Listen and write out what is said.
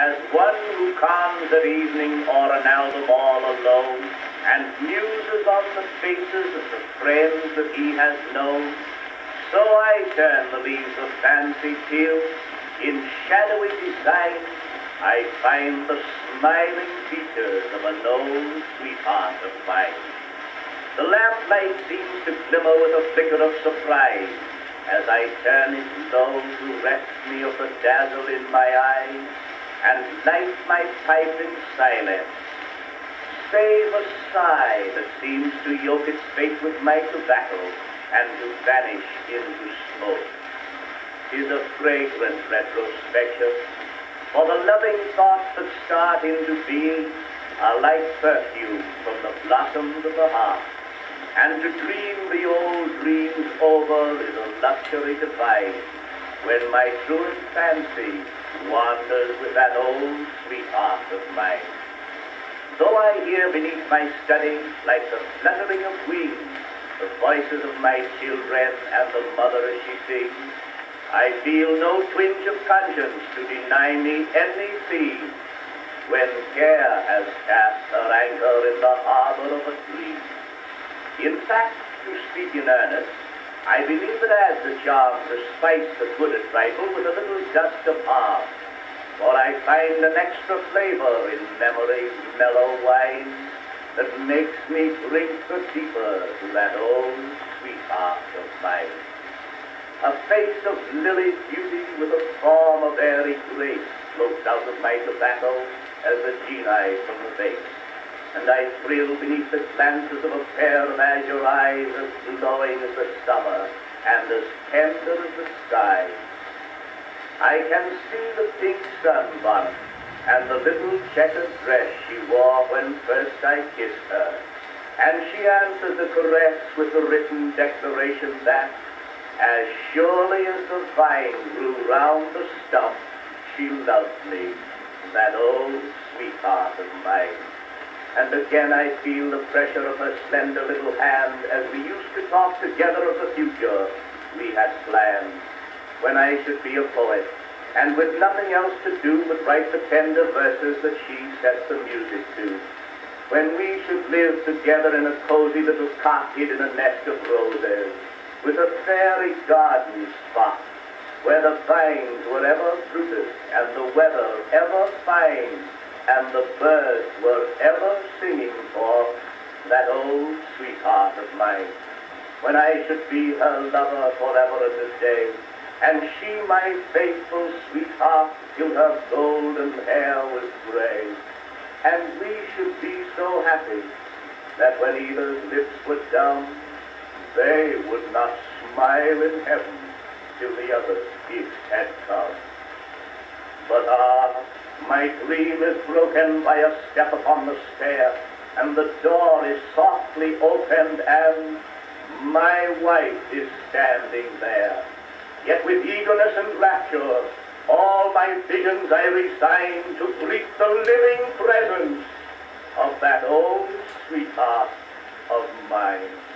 as one who comes at evening or an album all alone, and muses on the faces of the friends that he has known, so I turn the leaves of fancy till, in shadowy design, I find the smiling features of a known sweetheart of mine. The lamplight seems to glimmer with a flicker of surprise as I turn it low to rest me of the dazzle in my eyes and light my pipe in silence. Save a sigh that seems to yoke its fate with my tobacco and to vanish into smoke. Tis a fragrant retrospection, for the loving thoughts that start into being are like perfume from the blossoms of the heart. And to dream the old dreams over is a luxury divine when my truest fancy wanders with that old sweetheart of mine. Though I hear beneath my study, like the fluttering of wings, the voices of my children and the mother as she sings, I feel no twinge of conscience to deny me any theme when care has cast her anchor in the harbor of a dream. In fact, to speak in earnest, I believe it adds a charm to spice the good a trifle with a little dust of harm. For I find an extra flavor in memory's mellow wine that makes me drink the deeper to that old sweetheart of mine. A face of lily beauty with a form of airy grace floats out of my tobacco as the genii from the base. And I thrill beneath the glances of a pair of azure eyes as glowing as the summer and as tender as the sky. I can see the pink sunbonnet and the little checkered dress she wore when first I kissed her. And she answered the caress with the written declaration that, as surely as the vine grew round the stump, she loved me, that old sweetheart of mine. And again I feel the pressure of her slender little hand as we used to talk together of the future we had planned, when I should be a poet and with nothing else to do but write the tender verses that she sets the music to. When we should live together in a cozy little cot hid in a nest of roses, with a fairy garden spot, where the vines were ever fruited, and the weather ever fine, and the birds were ever singing for that old sweetheart of mine. When I should be her lover forever and a day, and she my faithful sweetheart till her golden hair was gray. And we should be so happy that when either's lips were dumb, they would not smile in heaven till the other's gift had come. But ah, my dream is broken by a step upon the stair, and the door is softly opened, and my wife is standing there. Yet with eagerness and rapture, all my visions I resign to greet the living presence of that old sweetheart of mine.